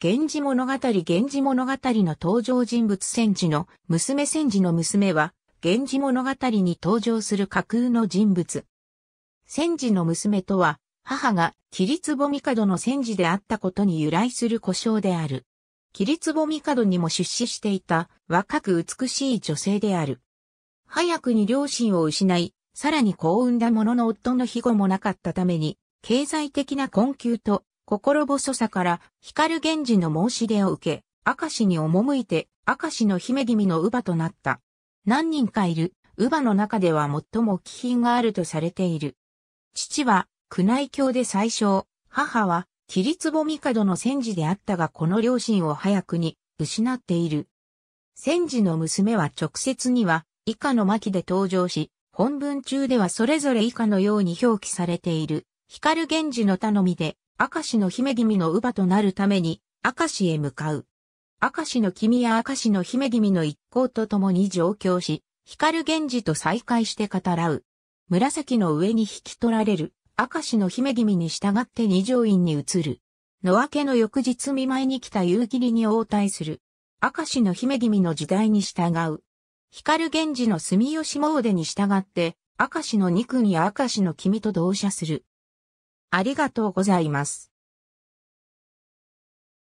源氏物語源氏物語の登場人物戦時の娘戦時の娘は、源氏物語に登場する架空の人物。戦時の娘とは、母が、桐壺帝の戦時であったことに由来する故障である。桐壺帝にも出資していた、若く美しい女性である。早くに両親を失い、さらに幸運だものの夫の庇護もなかったために、経済的な困窮と心細さから光源氏の申し出を受け、明石に赴いて、明石の姫君の乳母となった。何人かいる、乳母の中では最も気品があるとされている。父は、宮内教で最小、母は、桐壺帝の戦時であったがこの両親を早くに失っている。戦時の娘は直接には以下の巻で登場し、本文中ではそれぞれ以下のように表記されている。光源氏の頼みで明石の姫君の乳母となるために、明石へ向かう。明石の君や明石の姫君の一行と共に上京し、光源氏と再会して語らう。紫の上に引き取られる、明石の姫君に従って二条院に移る。野分けの翌日見舞いに来た夕霧に応対する。明石の姫君の時代に従う。光源氏の住吉詣に従って、明石の二君や明石の君と同社する。ありがとうございます。